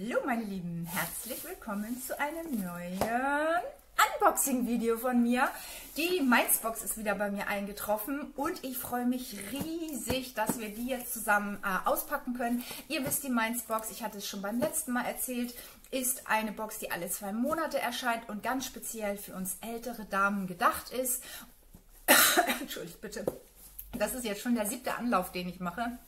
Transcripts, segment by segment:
Hallo meine Lieben, herzlich willkommen zu einem neuen Unboxing-Video von mir. Die Mainz-Box ist wieder bei mir eingetroffen und ich freue mich riesig, dass wir die jetzt zusammen äh, auspacken können. Ihr wisst, die Mainz-Box, ich hatte es schon beim letzten Mal erzählt, ist eine Box, die alle zwei Monate erscheint und ganz speziell für uns ältere Damen gedacht ist. Entschuldigt bitte. Das ist jetzt schon der siebte Anlauf, den ich mache.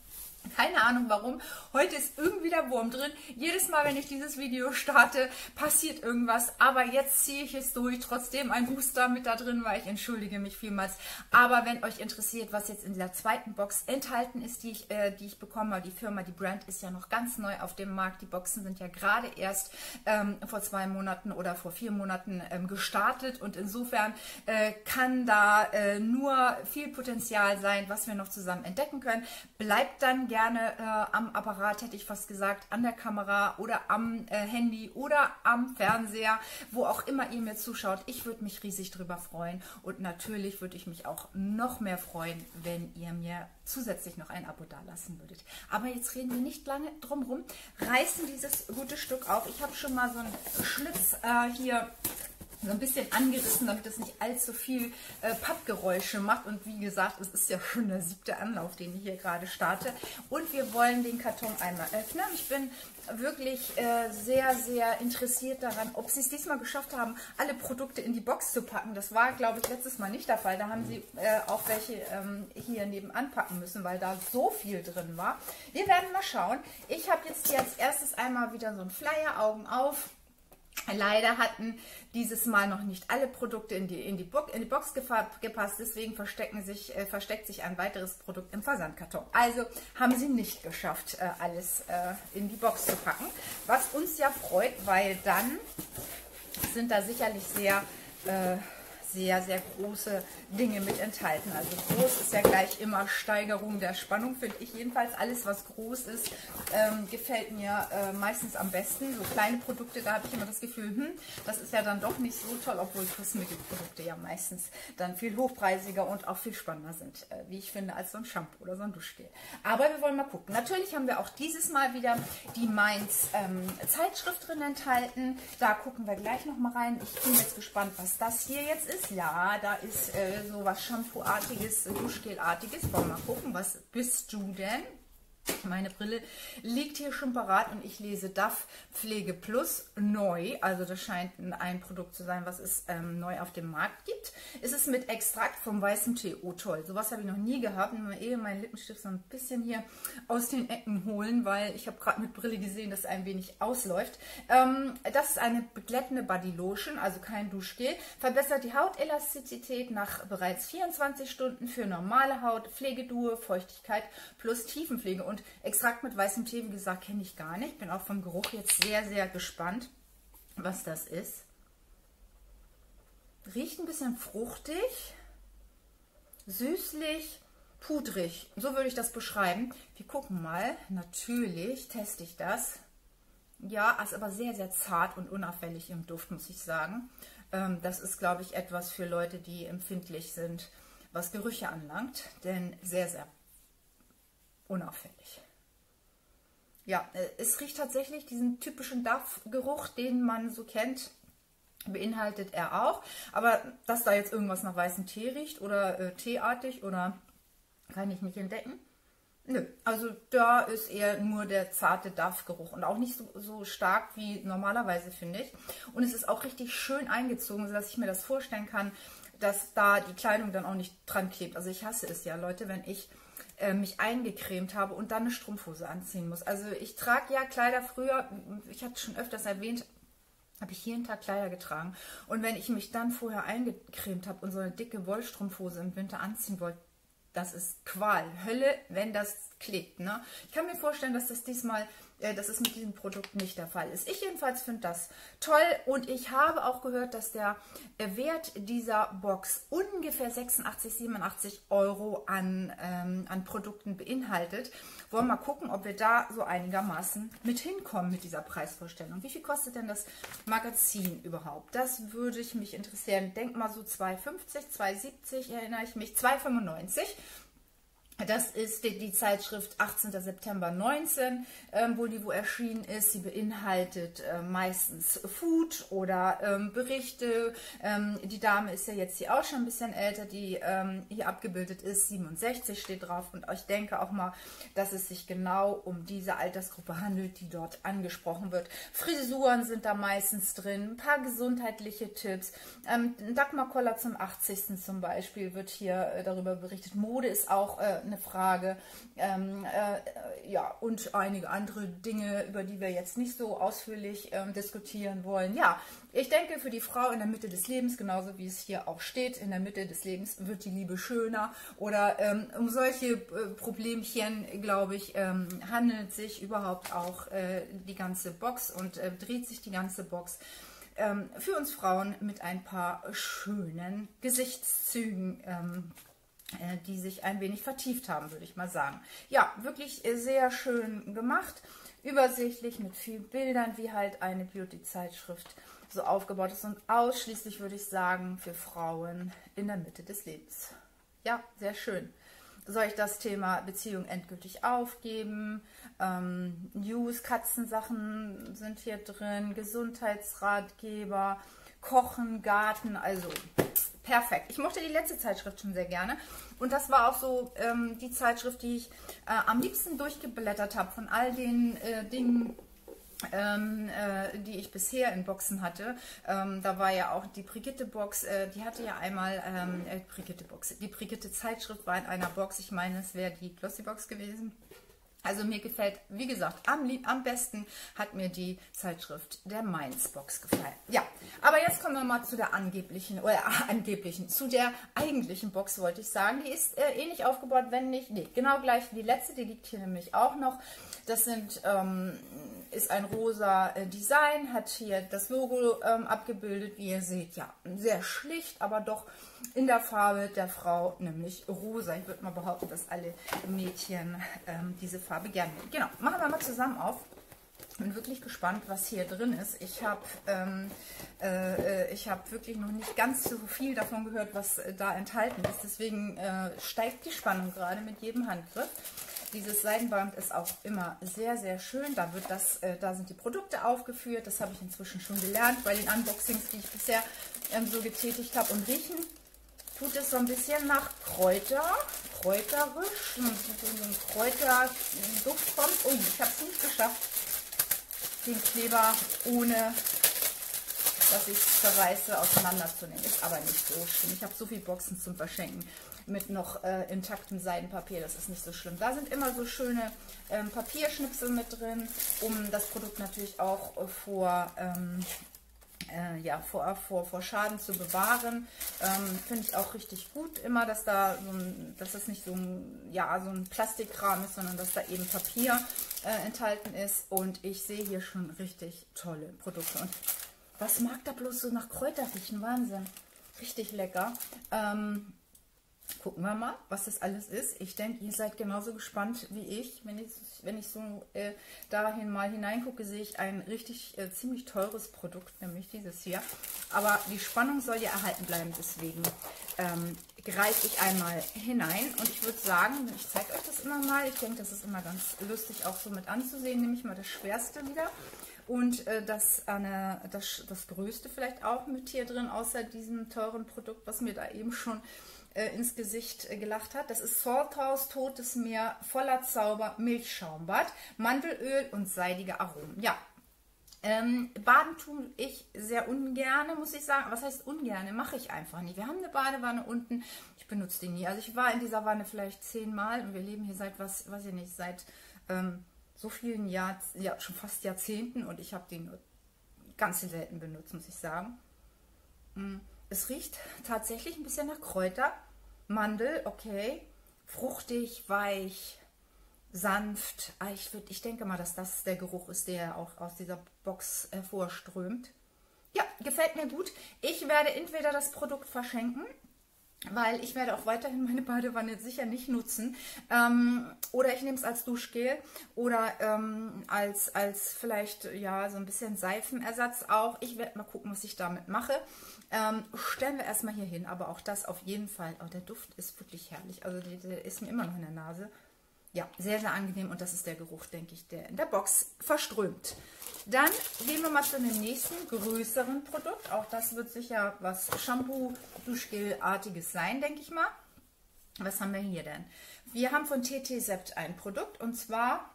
Keine Ahnung warum. Heute ist irgendwie der Wurm drin. Jedes Mal, wenn ich dieses Video starte, passiert irgendwas. Aber jetzt ziehe ich es durch. Trotzdem ein Huster mit da drin war. Ich entschuldige mich vielmals. Aber wenn euch interessiert, was jetzt in dieser zweiten Box enthalten ist, die ich, äh, die ich bekomme, die Firma, die Brand ist ja noch ganz neu auf dem Markt. Die Boxen sind ja gerade erst ähm, vor zwei Monaten oder vor vier Monaten ähm, gestartet. Und insofern äh, kann da äh, nur viel Potenzial sein, was wir noch zusammen entdecken können. Bleibt dann gerne gerne äh, am Apparat, hätte ich fast gesagt, an der Kamera oder am äh, Handy oder am Fernseher, wo auch immer ihr mir zuschaut. Ich würde mich riesig drüber freuen und natürlich würde ich mich auch noch mehr freuen, wenn ihr mir zusätzlich noch ein Abo dalassen würdet. Aber jetzt reden wir nicht lange drum rum, reißen dieses gute Stück auf. Ich habe schon mal so einen Schlitz äh, hier so ein bisschen angerissen, damit es nicht allzu viel äh, Pappgeräusche macht. Und wie gesagt, es ist ja schon der siebte Anlauf, den ich hier gerade starte. Und wir wollen den Karton einmal öffnen. Ich bin wirklich äh, sehr, sehr interessiert daran, ob sie es diesmal geschafft haben, alle Produkte in die Box zu packen. Das war, glaube ich, letztes Mal nicht der Fall. Da haben sie äh, auch welche ähm, hier nebenan packen müssen, weil da so viel drin war. Wir werden mal schauen. Ich habe jetzt hier als erstes einmal wieder so ein Flyer, Augen auf Leider hatten dieses Mal noch nicht alle Produkte in die, in die, Bo in die Box gepasst, deswegen sich, äh, versteckt sich ein weiteres Produkt im Versandkarton. Also haben sie nicht geschafft, äh, alles äh, in die Box zu packen, was uns ja freut, weil dann sind da sicherlich sehr äh, sehr, sehr große Dinge mit enthalten. Also groß ist ja gleich immer Steigerung der Spannung, finde ich jedenfalls. Alles, was groß ist, ähm, gefällt mir äh, meistens am besten. So kleine Produkte, da habe ich immer das Gefühl, hm, das ist ja dann doch nicht so toll, obwohl Kosmetikprodukte ja meistens dann viel hochpreisiger und auch viel spannender sind, äh, wie ich finde, als so ein Shampoo oder so ein Duschgel. Aber wir wollen mal gucken. Natürlich haben wir auch dieses Mal wieder die Mainz ähm, Zeitschrift drin enthalten. Da gucken wir gleich noch mal rein. Ich bin jetzt gespannt, was das hier jetzt ist. Ja, da ist äh, so was Shampoo-artiges, Duschgel-artiges. Wollen wir mal gucken, was bist du denn? Meine Brille liegt hier schon parat und ich lese DAF Pflege Plus neu. Also das scheint ein Produkt zu sein, was es ähm, neu auf dem Markt gibt. Es ist mit Extrakt vom weißen Tee. Oh toll, sowas habe ich noch nie gehabt. Ich muss eben meinen Lippenstift so ein bisschen hier aus den Ecken holen, weil ich habe gerade mit Brille gesehen, dass es ein wenig ausläuft. Ähm, das ist eine beglättende Body Lotion, also kein Duschgel. Verbessert die Hautelastizität nach bereits 24 Stunden für normale Haut, Pflegeduhe, Feuchtigkeit plus Tiefenpflege. Und und Extrakt mit weißem Tee, wie gesagt, kenne ich gar nicht. Bin auch vom Geruch jetzt sehr, sehr gespannt, was das ist. Riecht ein bisschen fruchtig, süßlich, pudrig. So würde ich das beschreiben. Wir gucken mal. Natürlich teste ich das. Ja, ist aber sehr, sehr zart und unauffällig im Duft, muss ich sagen. Ähm, das ist, glaube ich, etwas für Leute, die empfindlich sind, was Gerüche anlangt. Denn sehr, sehr unauffällig. Ja, äh, es riecht tatsächlich diesen typischen Duff-Geruch, den man so kennt, beinhaltet er auch. Aber dass da jetzt irgendwas nach weißem Tee riecht oder äh, teeartig oder kann ich nicht entdecken. Nö, also da ist eher nur der zarte Duff-Geruch und auch nicht so, so stark wie normalerweise, finde ich. Und es ist auch richtig schön eingezogen, sodass ich mir das vorstellen kann, dass da die Kleidung dann auch nicht dran klebt. Also ich hasse es ja, Leute, wenn ich äh, mich eingecremt habe und dann eine Strumpfhose anziehen muss. Also ich trage ja Kleider früher, ich hatte schon öfters erwähnt, habe ich jeden Tag Kleider getragen. Und wenn ich mich dann vorher eingecremt habe und so eine dicke Wollstrumpfhose im Winter anziehen wollte, das ist Qual, Hölle, wenn das klebt. Ne? Ich kann mir vorstellen, dass das diesmal dass es mit diesem Produkt nicht der Fall ist. Ich jedenfalls finde das toll und ich habe auch gehört, dass der äh, Wert dieser Box ungefähr 86, 87 Euro an, ähm, an Produkten beinhaltet. Wollen wir mal gucken, ob wir da so einigermaßen mit hinkommen mit dieser Preisvorstellung. Wie viel kostet denn das Magazin überhaupt? Das würde ich mich interessieren. Denk mal so 2,50, 2,70 erinnere ich mich, 2,95 Das ist die, die, Zeitschrift 18. September 19, ähm, wo die wo erschienen ist. Sie beinhaltet äh, meistens Food oder ähm, Berichte. Ähm, die Dame ist ja jetzt hier auch schon ein bisschen älter, die ähm, hier abgebildet ist. 67 steht drauf. Und ich denke auch mal, dass es sich genau um diese Altersgruppe handelt, die dort angesprochen wird. Frisuren sind da meistens drin, ein paar gesundheitliche Tipps. Ähm, Dagmar Koller zum 80. zum Beispiel wird hier äh, darüber berichtet. Mode ist auch äh, eine Frage. Ähm, äh, ja, und einige andere Dinge, über die wir jetzt nicht so ausführlich ähm, diskutieren wollen. Ja, ich denke, für die Frau in der Mitte des Lebens, genauso wie es hier auch steht, in der Mitte des Lebens wird die Liebe schöner. Oder ähm, um solche äh, Problemchen, glaube ich, ähm, handelt sich überhaupt auch äh, die ganze Box und äh, dreht sich die ganze Box ähm, für uns Frauen mit ein paar schönen Gesichtszügen ähm, äh, die sich ein wenig vertieft haben, würde ich mal sagen. Ja, wirklich sehr schön gemacht, übersichtlich mit vielen Bildern, wie halt eine Beauty-Zeitschrift so aufgebaut ist und ausschließlich, würde ich sagen, für Frauen in der Mitte des Lebens. Ja, sehr schön. Soll ich das Thema Beziehung endgültig aufgeben? Ähm, News, Katzensachen sind hier drin, Gesundheitsratgeber, Kochen, Garten, also perfekt. Ich mochte die letzte Zeitschrift schon sehr gerne. Und das war auch so ähm, die Zeitschrift, die ich äh, am liebsten durchgeblättert habe von all den äh, Dingen, ähm, äh, die ich bisher in Boxen hatte. Ähm, da war ja auch die Brigitte-Box, äh, die hatte ja einmal, ähm, äh, Brigitte-Box, die Brigitte-Zeitschrift war in einer Box, ich meine, es wäre die Glossy-Box gewesen. Also mir gefällt, wie gesagt, am, am besten hat mir die Zeitschrift der Mainz-Box gefallen. Ja, aber jetzt kommen wir mal zu der angeblichen, oder äh, angeblichen, zu der eigentlichen Box, wollte ich sagen. Die ist äh, ähnlich aufgebaut, wenn nicht, nee, genau gleich wie die letzte, die liegt hier nämlich auch noch. Das sind, ähm, ist ein rosa äh, Design, hat hier das Logo ähm, abgebildet, wie ihr seht, ja, sehr schlicht, aber doch in der Farbe der Frau, nämlich rosa. Ich würde mal behaupten, dass alle Mädchen ähm, diese Farbe gerne nehmen. Genau, machen wir mal zusammen auf. Bin wirklich gespannt, was hier drin ist. Ich habe ähm, äh, ich hab wirklich noch nicht ganz so viel davon gehört, was äh, da enthalten ist. Deswegen äh, steigt die Spannung gerade mit jedem Handgriff. Dieses Seidenband ist auch immer sehr, sehr schön. Da, wird das, äh, da sind die Produkte aufgeführt. Das habe ich inzwischen schon gelernt bei den Unboxings, die ich bisher ähm, so getätigt habe. Und riechen tut es so ein bisschen nach Kräuter, kräuterisch, so ein Kräuterduft kommt. Oh, ich habe es nicht geschafft, den Kleber ohne dass ich es zerreiße, auseinanderzunehmen. Ist aber nicht so schlimm. Ich habe so viele Boxen zum Verschenken mit noch äh, intaktem Seidenpapier. Das ist nicht so schlimm. Da sind immer so schöne ähm, Papierschnipsel mit drin, um das Produkt natürlich auch äh, vor ähm, äh, ja, vor, vor, vor Schaden zu bewahren. Ähm, Finde ich auch richtig gut immer, dass da so ein, dass das nicht so ein, ja, so ein Plastikrahmen ist, sondern dass da eben Papier äh, enthalten ist. Und ich sehe hier schon richtig tolle Produkte. Und was mag da bloß so nach Kräuter riechen? Wahnsinn. Richtig lecker. Ähm, gucken wir mal, was das alles ist. Ich denke, ihr seid genauso gespannt wie ich. Wenn ich, wenn ich so äh, dahin mal hineingucke, sehe ich ein richtig äh, ziemlich teures Produkt, nämlich dieses hier. Aber die Spannung soll ja erhalten bleiben, deswegen ähm, greife ich einmal hinein. Und ich würde sagen, ich zeige euch das immer mal. Ich denke, das ist immer ganz lustig auch so mit anzusehen. Nehme ich mal das Schwerste wieder. Und äh, das, eine, das, das Größte vielleicht auch mit hier drin, außer diesem teuren Produkt, was mir da eben schon äh, ins Gesicht äh, gelacht hat. Das ist Salthaus Totes Meer voller Zauber Milchschaumbad, Mandelöl und seidige Aromen. Ja, ähm, Baden tue ich sehr ungern, muss ich sagen. Was heißt ungern? Mache ich einfach nicht. Wir haben eine Badewanne unten. Ich benutze die nie. Also ich war in dieser Wanne vielleicht zehnmal und wir leben hier seit was, weiß ich nicht, seit ähm, so vielen Jahren, ja schon fast Jahrzehnten und ich habe den nur ganz selten benutzt, muss ich sagen. Mm, es riecht tatsächlich ein bisschen nach Kräuter. Mandel, okay. Fruchtig, weich, sanft. Ah, ich, würd, ich denke mal, dass das der Geruch ist, der auch aus dieser Box hervorströmt. Ja, gefällt mir gut. Ich werde entweder das Produkt verschenken weil ich werde auch weiterhin meine Badewanne sicher nicht nutzen. Ähm, oder ich nehme es als Duschgel oder ähm, als, als vielleicht ja so ein bisschen Seifenersatz auch. Ich werde mal gucken, was ich damit mache. Ähm, stellen wir erstmal hier hin, aber auch das auf jeden Fall. Oh, der Duft ist wirklich herrlich. Also der, der ist mir immer noch in der Nase. Ja, sehr, sehr angenehm und das ist der Geruch, denke ich, der in der Box verströmt. Dann gehen wir mal zu dem nächsten größeren Produkt. Auch das wird sicher was Shampoo-Duschgel-artiges sein, denke ich mal. Was haben wir hier denn? Wir haben von TT Sept ein Produkt und zwar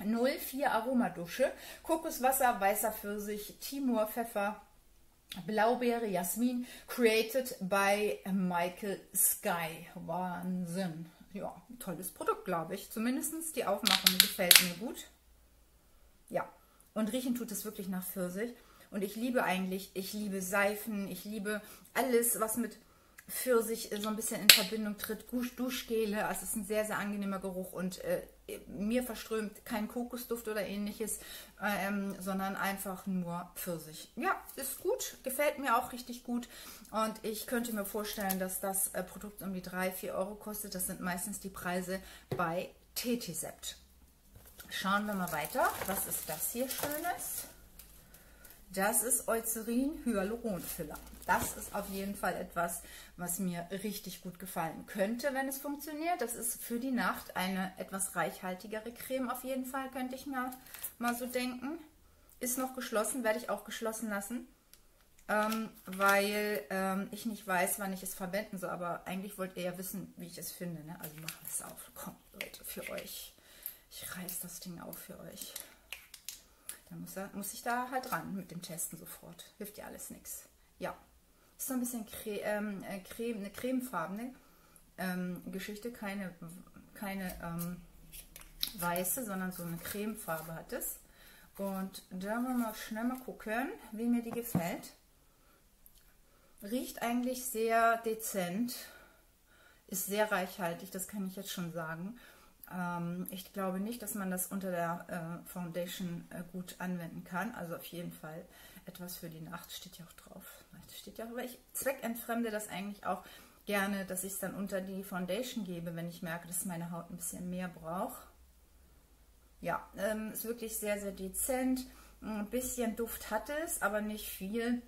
04 Aromadusche, Kokoswasser, weißer Pfirsich, Timur, Pfeffer, Blaubeere, Jasmin, created by Michael Sky. Wahnsinn ja, tolles Produkt, glaube ich. Zumindest die Aufmachung gefällt mir gut. Ja, und riechen tut es wirklich nach Pfirsich. Und ich liebe eigentlich, ich liebe Seifen, ich liebe alles, was mit Pfirsich so ein bisschen in Verbindung tritt. Duschgele, also es ist ein sehr, sehr angenehmer Geruch und äh, mir verströmt kein Kokosduft oder ähnliches, ähm, sondern einfach nur Pfirsich. Ja, ist gut, gefällt mir auch richtig gut und ich könnte mir vorstellen, dass das äh, Produkt um die 3, 4 Euro kostet. Das sind meistens die Preise bei Tetisept. Schauen wir mal weiter. Was ist das hier Schönes? Das ist Eucerin Hyaluronfiller. Das ist auf jeden Fall etwas, was mir richtig gut gefallen könnte, wenn es funktioniert. Das ist für die Nacht eine etwas reichhaltigere Creme auf jeden Fall, könnte ich mir mal so denken. Ist noch geschlossen, werde ich auch geschlossen lassen, ähm, weil ähm, ich nicht weiß, wann ich es verwenden soll. Aber eigentlich wollt ihr ja wissen, wie ich es finde. Ne? Also machen wir es auf. Komm, Leute, für euch. Ich reiß das Ding auf für euch. Dann muss, er, muss ich da halt ran mit dem Testen sofort. Hilft ja alles nichts. Ja, ist so ein bisschen Cre ähm, äh, Creme, eine cremefarbene ähm, Geschichte. Keine, keine ähm, weiße, sondern so eine Cremefarbe hat es. Und da wollen wir mal schnell mal gucken, wie mir die gefällt. Riecht eigentlich sehr dezent. Ist sehr reichhaltig, das kann ich jetzt schon sagen. Ähm, ich glaube nicht, dass man das unter der äh, Foundation äh, gut anwenden kann. Also auf jeden Fall etwas für die Nacht steht ja auch drauf. Steht ja auch, aber ich zweckentfremde das eigentlich auch gerne, dass ich es dann unter die Foundation gebe, wenn ich merke, dass meine Haut ein bisschen mehr braucht. Ja, ähm, ist wirklich sehr, sehr dezent. Ein bisschen Duft hat es, aber nicht viel.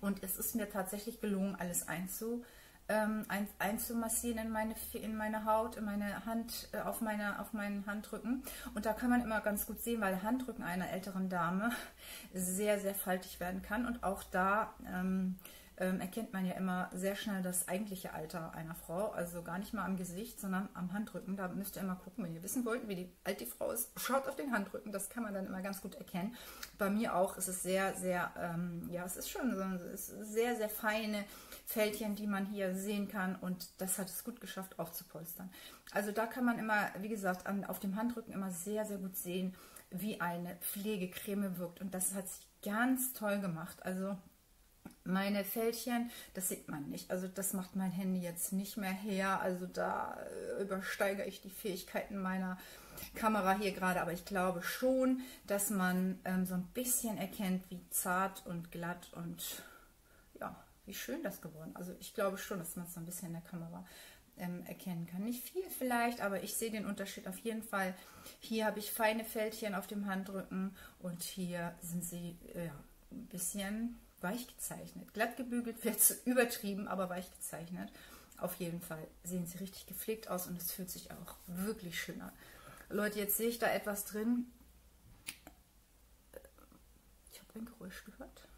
Und es ist mir tatsächlich gelungen, alles einzu, ähm, ein, einzumassieren in meine, in meine Haut, in meine Hand, äh, auf, meine, auf meinen Handrücken. Und da kann man immer ganz gut sehen, weil Handrücken einer älteren Dame sehr, sehr faltig werden kann. Und auch da ähm, ähm, erkennt man ja immer sehr schnell das eigentliche Alter einer Frau. Also gar nicht mal am Gesicht, sondern am Handrücken. Da müsst ihr immer gucken, wenn ihr wissen wollt, wie die, alt die Frau ist. Schaut auf den Handrücken, das kann man dann immer ganz gut erkennen. Bei mir auch ist es sehr, sehr, ähm, ja, es ist schon so, es sehr, sehr feine Fältchen, die man hier sehen kann. Und das hat es gut geschafft aufzupolstern. Also da kann man immer, wie gesagt, an, auf dem Handrücken immer sehr, sehr gut sehen, wie eine Pflegecreme wirkt. Und das hat sich ganz toll gemacht. Also meine Fältchen, das sieht man nicht. Also das macht mein Handy jetzt nicht mehr her. Also da äh, übersteige ich die Fähigkeiten meiner Kamera hier gerade. Aber ich glaube schon, dass man ähm, so ein bisschen erkennt, wie zart und glatt und ja, wie schön das geworden. Also ich glaube schon, dass man es so ein bisschen in der Kamera ähm, erkennen kann. Nicht viel vielleicht, aber ich sehe den Unterschied auf jeden Fall. Hier habe ich feine Fältchen auf dem Handrücken und hier sind sie äh, ja, ein bisschen weich gezeichnet. Glatt gebügelt wird zu übertrieben, aber weich gezeichnet. Auf jeden Fall sehen sie richtig gepflegt aus und es fühlt sich auch wirklich schön an. Leute, jetzt sehe ich da etwas drin. Ich habe ein Geräusch gehört.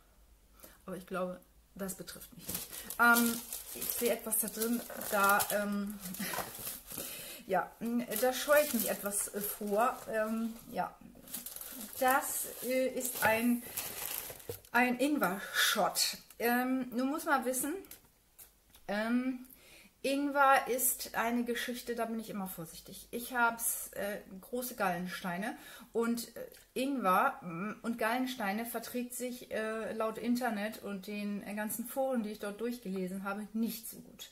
Aber ich glaube, das betrifft mich nicht. Ähm, ich sehe etwas da drin, da, ähm, ja, da scheue ich mich etwas vor. Ähm, ja, das äh, ist ein ein Ingwer-Shot. Ähm, nun muss man wissen, ähm, Ingwer ist eine Geschichte, da bin ich immer vorsichtig. Ich habe äh, große Gallensteine und äh, Ingwer mm, und Gallensteine verträgt sich äh, laut Internet und den äh, ganzen Foren, die ich dort durchgelesen habe, nicht so gut.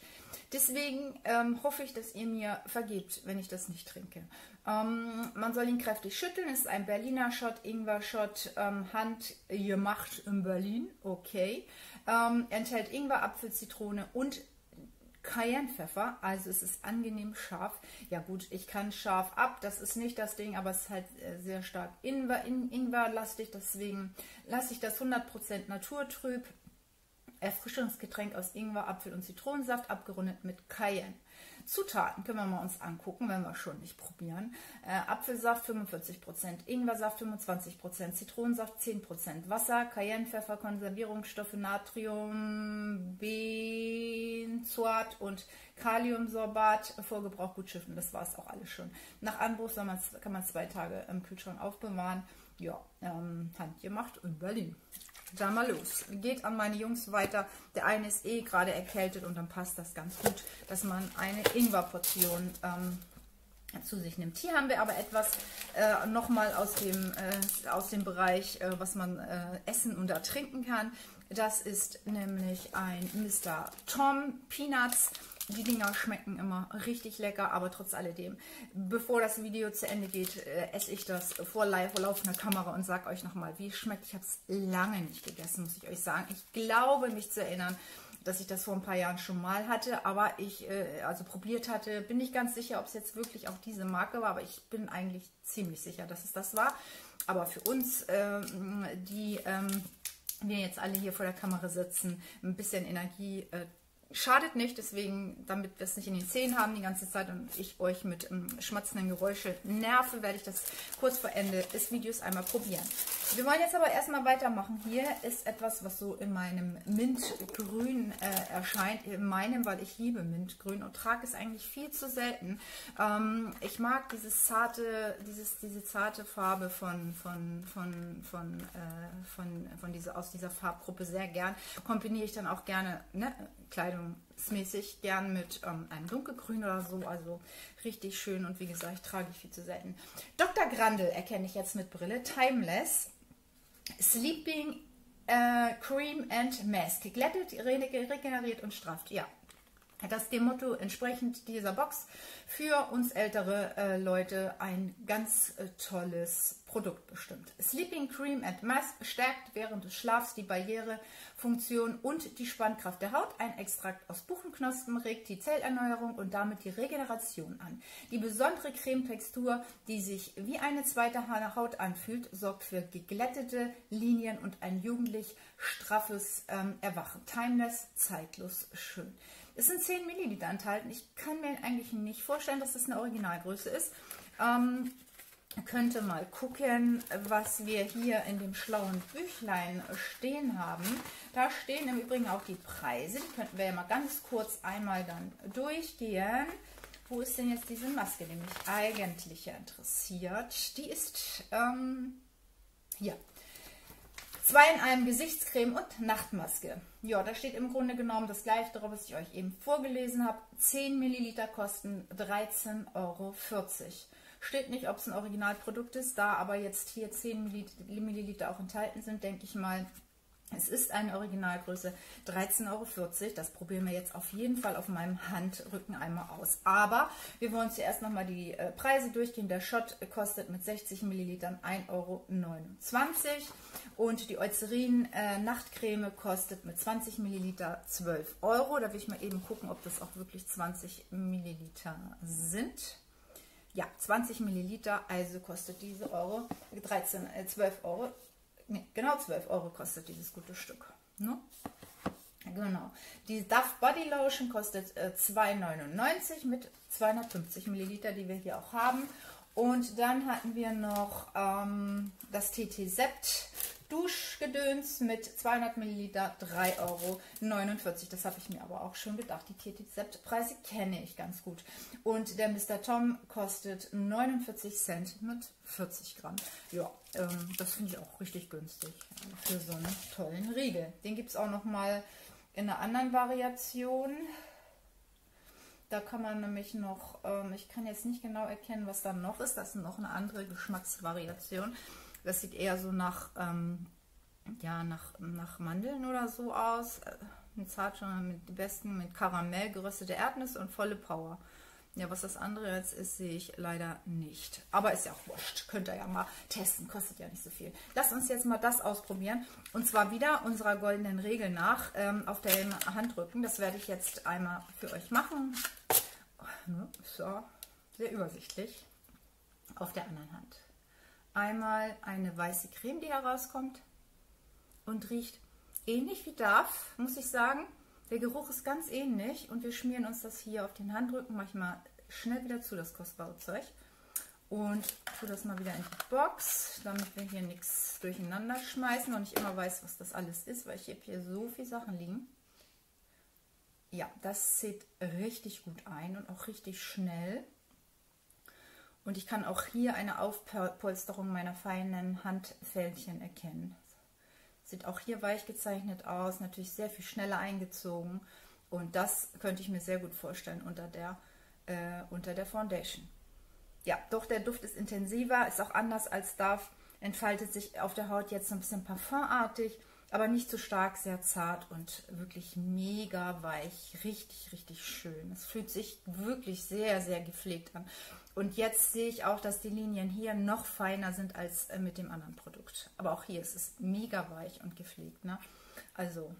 Deswegen ähm, hoffe ich, dass ihr mir vergebt, wenn ich das nicht trinke. Ähm, man soll ihn kräftig schütteln. Ist ein Berliner Shot, Ingwer-Shot, ähm, handgemacht in Berlin. Okay. Ähm, enthält Ingwer, Apfel, Zitrone und Cayennepfeffer, also es ist angenehm scharf. Ja gut, ich kann scharf ab, das ist nicht das Ding, aber es ist halt äh, sehr stark Ingwer, in, Ingwerlastig, deswegen lasse ich das 100% naturtrüb. Erfrischungsgetränk aus Ingwer, Apfel und Zitronensaft, abgerundet mit Cayenne. Zutaten können wir mal uns angucken, wenn wir schon nicht probieren. Äh, Apfelsaft 45%, Ingwersaft 25%, Zitronensaft 10%, Wasser, Cayennepfeffer, Konservierungsstoffe, Natrium, Benzoat und Kaliumsorbat. Vor Gebrauch gut schiffen, das war es auch alles schon. Nach Anbruch kann man zwei Tage im Kühlschrank aufbewahren. Ja, ähm, handgemacht in Berlin da mal los. Geht an meine Jungs weiter. Der eine ist eh gerade erkältet und dann passt das ganz gut, dass man eine Ingwerportion ähm, zu sich nimmt. Hier haben wir aber etwas äh, nochmal aus, dem, äh, aus dem Bereich, äh, was man äh, essen und ertrinken kann. Das ist nämlich ein Mr. Tom Peanuts. Die Dinger schmecken immer richtig lecker, aber trotz alledem, bevor das Video zu Ende geht, äh, esse ich das vor laufender Kamera und sage euch nochmal, wie es schmeckt. Ich habe es lange nicht gegessen, muss ich euch sagen. Ich glaube, mich zu erinnern, dass ich das vor ein paar Jahren schon mal hatte, aber ich äh, also probiert hatte, bin nicht ganz sicher, ob es jetzt wirklich auch diese Marke war, aber ich bin eigentlich ziemlich sicher, dass es das war. Aber für uns, ähm, die ähm, wir jetzt alle hier vor der Kamera sitzen, ein bisschen Energie äh, Schadet nicht, deswegen, damit wir es nicht in den Zähnen haben die ganze Zeit und ich euch mit ähm, schmatzenden Geräuschen nerve, werde ich das kurz vor Ende des Videos einmal probieren. Wir wollen jetzt aber erstmal weitermachen. Hier ist etwas, was so in meinem Mintgrün äh, erscheint. In meinem, weil ich liebe Mintgrün und trage es eigentlich viel zu selten. Ähm, ich mag dieses zarte, dieses, diese zarte Farbe von, von, von, von, äh, von, von dieser, aus dieser Farbgruppe sehr gern. Kombiniere ich dann auch gerne ne, kleidungsmäßig gern mit ähm, einem dunkelgrün oder so. Also richtig schön und wie gesagt, trage ich viel zu selten. Dr. Grandel erkenne ich jetzt mit Brille. Timeless. Sleeping äh, Cream and Mask. Glättet, regeneriert und strafft. Ja, das dem Motto entsprechend dieser Box für uns ältere äh, Leute ein ganz äh, tolles Produkt bestimmt. Sleeping Cream and Mask stärkt während des Schlafs die Barrierefunktion und die Spannkraft der Haut. Ein Extrakt aus Buchenknospen regt die Zellerneuerung und damit die Regeneration an. Die besondere Cremetextur, die sich wie eine zweite Haut anfühlt, sorgt für geglättete Linien und ein jugendlich straffes ähm, Erwachen. Timeless, zeitlos schön. Es sind 10 Milliliter enthalten. Ich kann mir eigentlich nicht vorstellen, dass das eine Originalgröße ist. Ähm, könnte mal gucken, was wir hier in dem schlauen Büchlein stehen haben. Da stehen im Übrigen auch die Preise. Die könnten wir ja mal ganz kurz einmal dann durchgehen. Wo ist denn jetzt diese Maske, die mich eigentlich interessiert? Die ist ähm, hier. Zwei in einem Gesichtscreme und Nachtmaske. Ja, da steht im Grunde genommen das gleiche drauf, was ich euch eben vorgelesen habe. 10 Milliliter kosten 13,40 Euro. Steht nicht, ob es ein Originalprodukt ist, da aber jetzt hier 10 Milliliter auch enthalten sind, denke ich mal, es ist eine Originalgröße 13,40 Euro. Das probieren wir jetzt auf jeden Fall auf meinem Handrücken einmal aus. Aber wir wollen zuerst nochmal die äh, Preise durchgehen. Der Shot kostet mit 60 Millilitern 1,29 Euro. Und die Eucerin äh, Nachtcreme kostet mit 20 Milliliter 12 Euro. Da will ich mal eben gucken, ob das auch wirklich 20 Milliliter sind. Ja, 20 Milliliter, also kostet diese Euro 13, äh, 12 Euro nee, genau 12 Euro kostet dieses gute Stück. Ne? Genau. Die Duff Body Lotion kostet äh, 2,99 mit 250 Milliliter, die wir hier auch haben. Und dann hatten wir noch ähm, das TT Sept Duschgedöns mit 200 Milliliter, 3,49 Euro. Das habe ich mir aber auch schon gedacht. Die TT-Preise kenne ich ganz gut. Und der Mr. Tom kostet 49 Cent mit 40 Gramm. Ja, ähm, das finde ich auch richtig günstig für so einen tollen Riegel. Den gibt es auch noch mal in einer anderen Variation. Da kann man nämlich noch, ähm, ich kann jetzt nicht genau erkennen, was da noch ist. Das ist noch eine andere Geschmacksvariation. Das sieht eher so nach, ähm, ja, nach, nach Mandeln oder so aus. Eine Zartschoner mit die besten mit Karamell, geröstete Erdnüsse und volle Power. Ja, was das andere jetzt ist, sehe ich leider nicht. Aber ist ja auch wurscht. Könnt ihr ja mal testen. Kostet ja nicht so viel. Lasst uns jetzt mal das ausprobieren. Und zwar wieder unserer goldenen Regel nach ähm, auf dem Handrücken. Das werde ich jetzt einmal für euch machen. So, sehr übersichtlich. Auf der anderen Hand. Einmal eine weiße Creme, die herauskommt und riecht ähnlich wie Darf, muss ich sagen. Der Geruch ist ganz ähnlich und wir schmieren uns das hier auf den Handrücken manchmal schnell wieder zu, das kostbare Zeug. Und tue das mal wieder in die Box, damit wir hier nichts durcheinander schmeißen und ich immer weiß, was das alles ist, weil ich habe hier so viele Sachen liegen. Ja, das zieht richtig gut ein und auch richtig schnell. Und ich kann auch hier eine Aufpolsterung meiner feinen Handfältchen erkennen. Sieht auch hier weich gezeichnet aus, natürlich sehr viel schneller eingezogen. Und das könnte ich mir sehr gut vorstellen unter der, äh, unter der Foundation. Ja, doch der Duft ist intensiver, ist auch anders als Darf, entfaltet sich auf der Haut jetzt so ein bisschen parfumartig, aber nicht so stark, sehr zart und wirklich mega weich. Richtig, richtig schön. Es fühlt sich wirklich sehr, sehr gepflegt an. Und jetzt sehe ich auch, dass die Linien hier noch feiner sind als äh, mit dem anderen Produkt. Aber auch hier ist es mega weich und gepflegt. Ne? Also,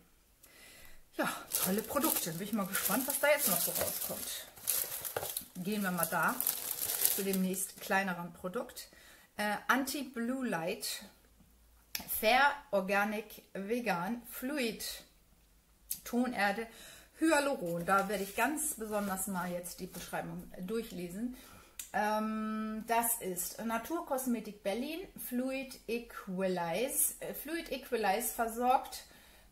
ja, tolle Produkte. Bin ich mal gespannt, was da jetzt noch so rauskommt. Gehen wir mal da zu dem nächsten kleineren Produkt. Äh, Anti-Blue Light Fair Organic Vegan Fluid Tonerde Hyaluron. Da werde ich ganz besonders mal jetzt die Beschreibung durchlesen. Ähm, das ist Naturkosmetik Berlin Fluid Equalize. Äh, Fluid Equalize versorgt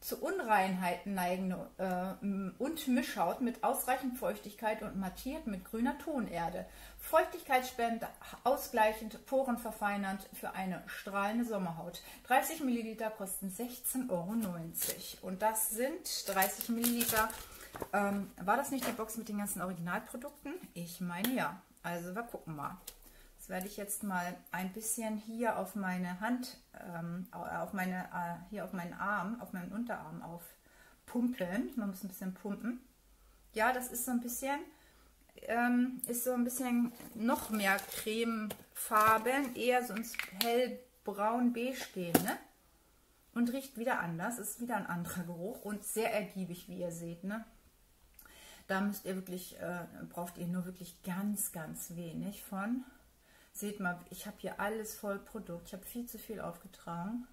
zu Unreinheiten neigende äh, und Mischhaut mit ausreichend Feuchtigkeit und mattiert mit grüner Tonerde. Feuchtigkeitsspendend, ausgleichend, porenverfeinernd für eine strahlende Sommerhaut. 30 Milliliter kosten 16,90 Euro. Und das sind 30 Milliliter. Ähm, war das nicht die Box mit den ganzen Originalprodukten? Ich meine ja. Also wir gucken mal. Das werde ich jetzt mal ein bisschen hier auf meine Hand, ähm, auf meine, äh, hier auf meinen Arm, auf meinen Unterarm aufpumpen. Man muss ein bisschen pumpen. Ja, das ist so ein bisschen, ähm, ist so ein bisschen noch mehr Cremefarben, eher so ins hellbraun-beige gehen, ne? Und riecht wieder anders, ist wieder ein anderer Geruch und sehr ergiebig, wie ihr seht, ne? Da müsst ihr wirklich, äh, braucht ihr nur wirklich ganz, ganz wenig von. Seht mal, ich habe hier alles voll Produkt. Ich habe viel zu viel aufgetragen.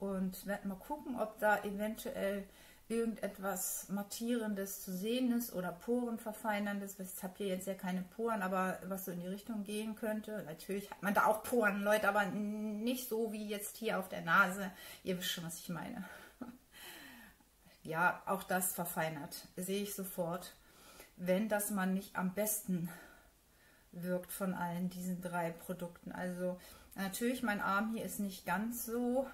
Und werde mal gucken, ob da eventuell irgendetwas Mattierendes zu sehen ist oder Porenverfeinerndes. Ich habe hier jetzt ja keine Poren, aber was so in die Richtung gehen könnte. Natürlich hat man da auch Poren, Leute, aber nicht so wie jetzt hier auf der Nase. Ihr wisst schon, was ich meine ja, auch das verfeinert, sehe ich sofort. Wenn das man nicht am besten wirkt von allen diesen drei Produkten. Also natürlich, mein Arm hier ist nicht ganz so,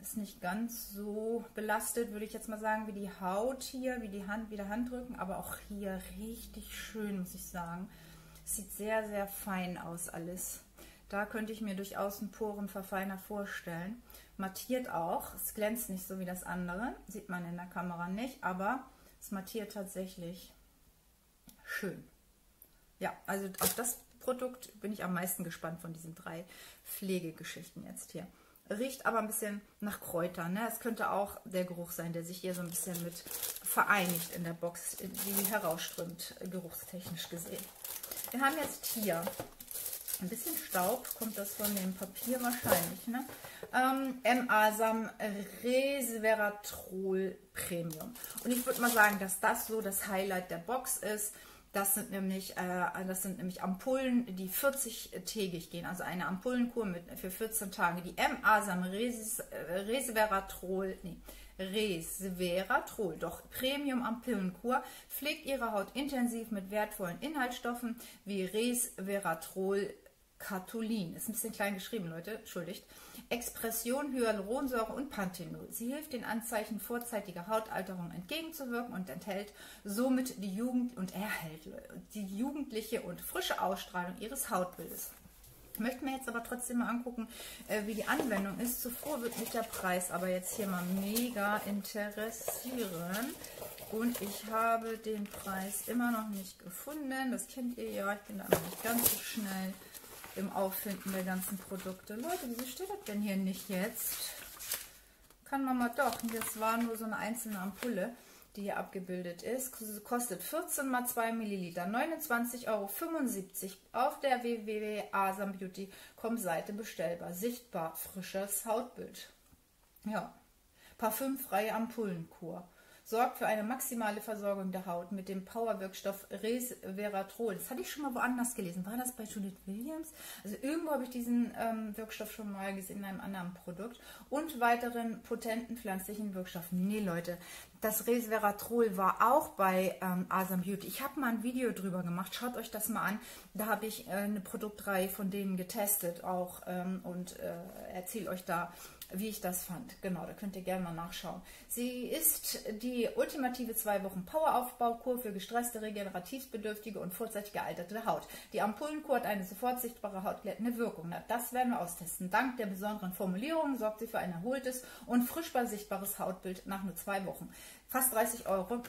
ist nicht ganz so belastet, würde ich jetzt mal sagen, wie die Haut hier, wie die Hand, wie der Handrücken, aber auch hier richtig schön, muss ich sagen. Sieht sehr, sehr fein aus alles. Da könnte ich mir durchaus einen Porenverfeiner vorstellen. Mattiert auch. Es glänzt nicht so wie das andere. Sieht man in der Kamera nicht, aber es mattiert tatsächlich schön. Ja, also auf das Produkt bin ich am meisten gespannt von diesen drei Pflegegeschichten jetzt hier. Riecht aber ein bisschen nach Kräutern. Ne? Es könnte auch der Geruch sein, der sich hier so ein bisschen mit vereinigt in der Box, die herausströmt, geruchstechnisch gesehen. Wir haben jetzt hier ein bisschen Staub, kommt das von dem Papier wahrscheinlich. Ne? Ähm, M-Asam Resveratrol Premium. Und ich würde mal sagen, dass das so das Highlight der Box ist. Das sind nämlich, äh, das sind nämlich Ampullen, die 40-tägig gehen. Also eine Ampullenkur mit, für 14 Tage. Die M-Asam Resveratrol, nee, Resveratrol, doch Premium Ampullenkur, pflegt ihre Haut intensiv mit wertvollen Inhaltsstoffen wie Resveratrol Katolin. Ist ein bisschen klein geschrieben, Leute, entschuldigt. Expression, Hyaluronsäure und Panthenol. Sie hilft den Anzeichen vorzeitiger Hautalterung entgegenzuwirken und enthält somit die Jugend und erhält die jugendliche und frische Ausstrahlung ihres Hautbildes. Ich möchte mir jetzt aber trotzdem mal angucken, äh, wie die Anwendung ist. Zuvor wird mich der Preis aber jetzt hier mal mega interessieren. Und ich habe den Preis immer noch nicht gefunden. Das kennt ihr ja. Ich bin da noch nicht ganz so schnell im Auffinden der ganzen Produkte. Leute, wieso steht das denn hier nicht jetzt? Kann man mal doch. Das war nur so eine einzelne Ampulle, die hier abgebildet ist. Kostet 14 mal 2 Milliliter. 29,75 Euro auf der www.asambeauty.com Seite bestellbar. Sichtbar frisches Hautbild. Ja. Parfümfreie Ampullenkur sorgt für eine maximale Versorgung der Haut mit dem Powerwirkstoff Resveratrol. Das hatte ich schon mal woanders gelesen. War das bei Judith Williams? Also irgendwo habe ich diesen ähm, Wirkstoff schon mal gesehen in einem anderen Produkt. Und weiteren potenten pflanzlichen Wirkstoffen. Nee, Leute, das Resveratrol war auch bei ähm, Asam Beauty. Ich habe mal ein Video drüber gemacht. Schaut euch das mal an. Da habe ich äh, eine Produktreihe von denen getestet auch ähm, und äh, erzähle euch da wie ich das fand. Genau, da könnt ihr gerne mal nachschauen. Sie ist die ultimative zwei Wochen Poweraufbaukur für gestresste, regenerativbedürftige und vorzeitig gealterte Haut. Die Ampullenkur hat eine sofort sichtbare hautglättende Wirkung. Das werden wir austesten. Dank der besonderen Formulierung sorgt sie für ein erholtes und frisch sichtbares Hautbild nach nur zwei Wochen. Fast 30 Euro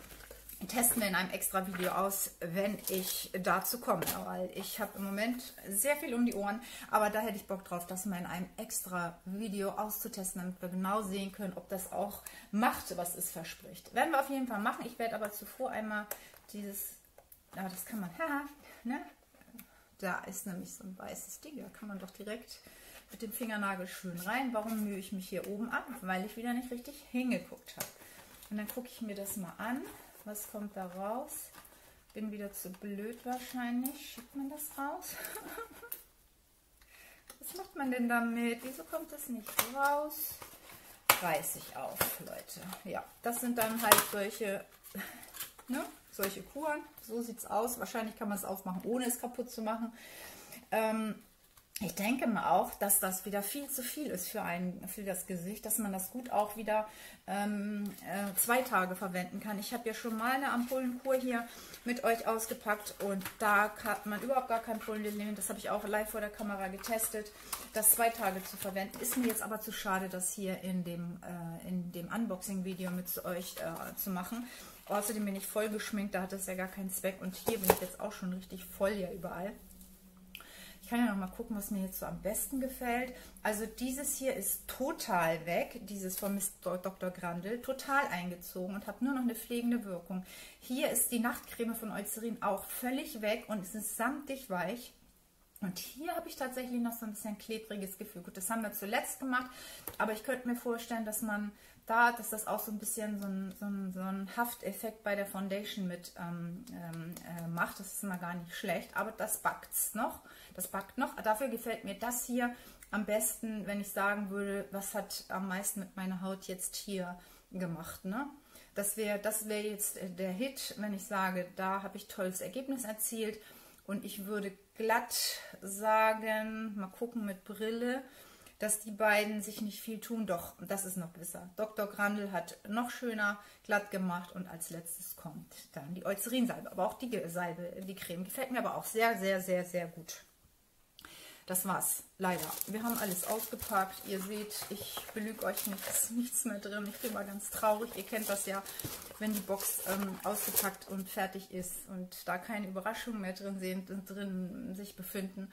testen wir in einem extra Video aus, wenn ich dazu komme, weil ich habe im Moment sehr viel um die Ohren, aber da hätte ich Bock drauf, das mal in einem extra Video auszutesten, damit wir genau sehen können, ob das auch macht, was es verspricht. Werden wir auf jeden Fall machen. Ich werde aber zuvor einmal dieses, ja, das kann man, haha, ne? Da ist nämlich so ein weißes Ding, da kann man doch direkt mit dem Fingernagel schön rein. Warum mühe ich mich hier oben ab? Weil ich wieder nicht richtig hingeguckt habe. Und dann gucke ich mir das mal an. Was kommt da raus? Bin wieder zu blöd wahrscheinlich. Schickt man das raus? Was macht man denn damit? Wieso kommt das nicht raus? Reiß ich auf, Leute. Ja, das sind dann halt solche, ne, solche Kuren. So sieht es aus. Wahrscheinlich kann man es aufmachen, ohne es kaputt zu machen. Ähm, ich denke mal auch, dass das wieder viel zu viel ist für, ein, für das Gesicht, dass man das gut auch wieder ähm, äh, zwei Tage verwenden kann. Ich habe ja schon mal eine Ampullenkur hier mit euch ausgepackt und da hat man überhaupt gar kein Problem. Das habe ich auch live vor der Kamera getestet, das zwei Tage zu verwenden. Ist mir jetzt aber zu schade, das hier in dem, äh, dem Unboxing-Video mit zu euch äh, zu machen. Außerdem bin ich voll geschminkt, da hat das ja gar keinen Zweck und hier bin ich jetzt auch schon richtig voll ja überall kann ja noch mal gucken, was mir jetzt so am besten gefällt. Also dieses hier ist total weg, dieses von Miss Dr. Grandel, total eingezogen und hat nur noch eine pflegende Wirkung. Hier ist die Nachtcreme von Eucerin auch völlig weg und es ist samtig weich. Und hier habe ich tatsächlich noch so ein bisschen klebriges Gefühl. Gut, das haben wir zuletzt gemacht, aber ich könnte mir vorstellen, dass man da, dass das auch so ein bisschen so ein, so ein, so ein Hafteffekt bei der Foundation mit ähm, ähm, äh, macht. Das ist immer gar nicht schlecht, aber das backt noch. Das backt noch. Dafür gefällt mir das hier am besten, wenn ich sagen würde, was hat am meisten mit meiner Haut jetzt hier gemacht. Ne? Das wäre das wär jetzt der Hit, wenn ich sage, da habe ich tolles Ergebnis erzielt. Und ich würde glatt sagen, mal gucken mit Brille, dass die beiden sich nicht viel tun. Doch, das ist noch besser. Dr. Grandel hat noch schöner glatt gemacht und als letztes kommt dann die Eucerin-Salbe. Aber auch die Salbe, die Creme, gefällt mir aber auch sehr, sehr, sehr, sehr gut. Das war's, leider. Wir haben alles ausgepackt. Ihr seht, ich belüge euch nichts, nichts mehr drin. Ich bin mal ganz traurig. Ihr kennt das ja, wenn die Box ähm, ausgepackt und fertig ist und da keine Überraschungen mehr drin, sind, drin sich befinden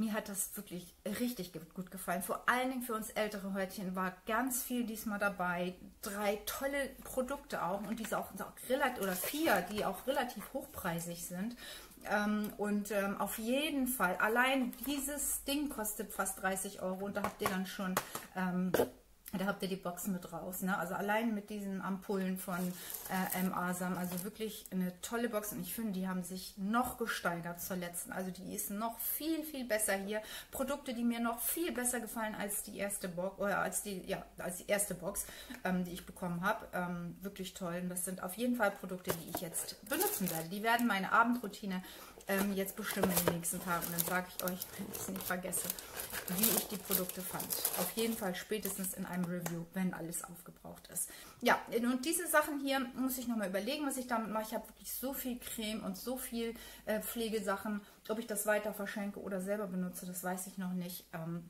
mir hat das wirklich richtig gut gefallen. Vor allen Dingen für uns ältere Häutchen war ganz viel diesmal dabei. Drei tolle Produkte auch und diese auch, relativ oder vier, die auch relativ hochpreisig sind. Ähm, und ähm, auf jeden Fall, allein dieses Ding kostet fast 30 Euro und da habt ihr dann schon ähm, da habt ihr die Box mit raus. Ne? Also allein mit diesen Ampullen von äh, M. Asam. Also wirklich eine tolle Box. Und ich finde, die haben sich noch gesteigert zur letzten. Also die ist noch viel, viel besser hier. Produkte, die mir noch viel besser gefallen als die erste Box, oder als die, ja, als die erste Box, ähm, die ich bekommen habe. Ähm, wirklich toll. Und das sind auf jeden Fall Produkte, die ich jetzt benutzen werde. Die werden meine Abendroutine ähm, jetzt bestimmen in den nächsten Tagen. Und dann sage ich euch, wenn ich es nicht vergesse, wie ich die Produkte fand. Auf jeden Fall spätestens in einem Review, wenn alles aufgebraucht ist. Ja, und diese Sachen hier muss ich nochmal überlegen, was ich damit mache. Ich habe wirklich so viel Creme und so viel äh, Pflegesachen. Ob ich das weiter verschenke oder selber benutze, das weiß ich noch nicht. Ähm,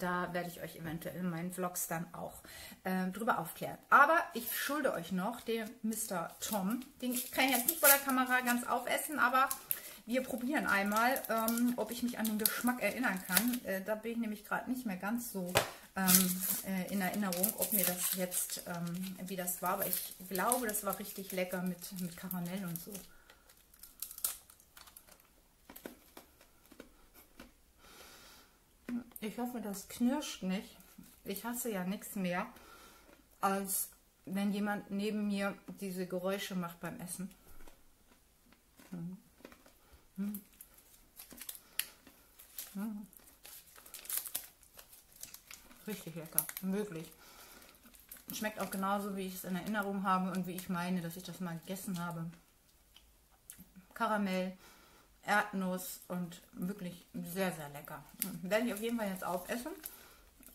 Da werde ich euch eventuell in meinen Vlogs dann auch äh, drüber aufklären. Aber ich schulde euch noch den Mr. Tom. Den kann ich jetzt nicht vor der Kamera ganz aufessen, aber wir probieren einmal, ähm, ob ich mich an den Geschmack erinnern kann. Äh, da bin ich nämlich gerade nicht mehr ganz so ähm, äh, in Erinnerung, ob mir das jetzt, ähm, wie das war. Aber ich glaube, das war richtig lecker mit, mit Karamell und so. Ich hoffe, das knirscht nicht. Ich hasse ja nichts mehr, als wenn jemand neben mir diese Geräusche macht beim Essen. Hm. Hm. Hm. Richtig lecker, wirklich. Schmeckt auch genauso, wie ich es in Erinnerung habe und wie ich meine, dass ich das mal gegessen habe. Karamell, Erdnuss und wirklich sehr, sehr lecker. Werde ich auf jeden Fall jetzt aufessen.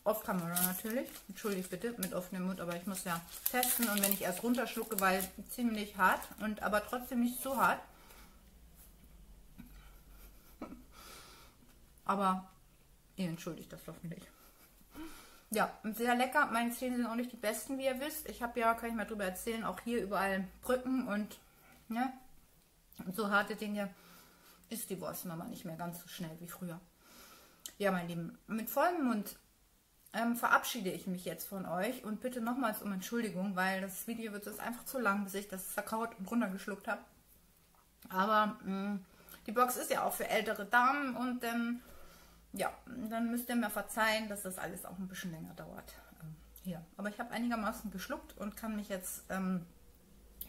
Off Kamera natürlich. Entschuldigt bitte mit offenem Mund, aber ich muss ja testen. Und wenn ich erst runterschlucke, weil ziemlich hart und aber trotzdem nicht zu hart. Aber ihr entschuldigt das hoffentlich. Ja, sehr lecker. Meine Zähne sind auch nicht die besten, wie ihr wisst. Ich habe ja, kann ich mal drüber erzählen, auch hier überall Brücken und, und so harte Dinge ist die Wurstmama nicht mehr ganz so schnell wie früher. Ja, mein Lieben, mit vollem Mund ähm, verabschiede ich mich jetzt von euch und bitte nochmals um Entschuldigung, weil das Video wird jetzt einfach zu lang, bis ich das verkaut und runtergeschluckt habe. Aber mh, mm, die Box ist ja auch für ältere Damen und ähm, ja, dann müsst ihr mir verzeihen, dass das alles auch ein bisschen länger dauert. Ähm. Aber ich habe einigermaßen geschluckt und kann mich jetzt ähm,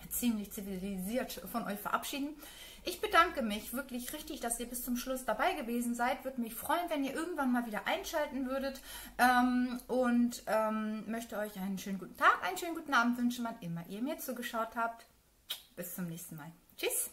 ziemlich zivilisiert von euch verabschieden. Ich bedanke mich wirklich richtig, dass ihr bis zum Schluss dabei gewesen seid. Würde mich freuen, wenn ihr irgendwann mal wieder einschalten würdet. Ähm, und ähm, möchte euch einen schönen guten Tag, einen schönen guten Abend wünschen, wann immer ihr mir zugeschaut habt. Bis zum nächsten Mal. Tschüss.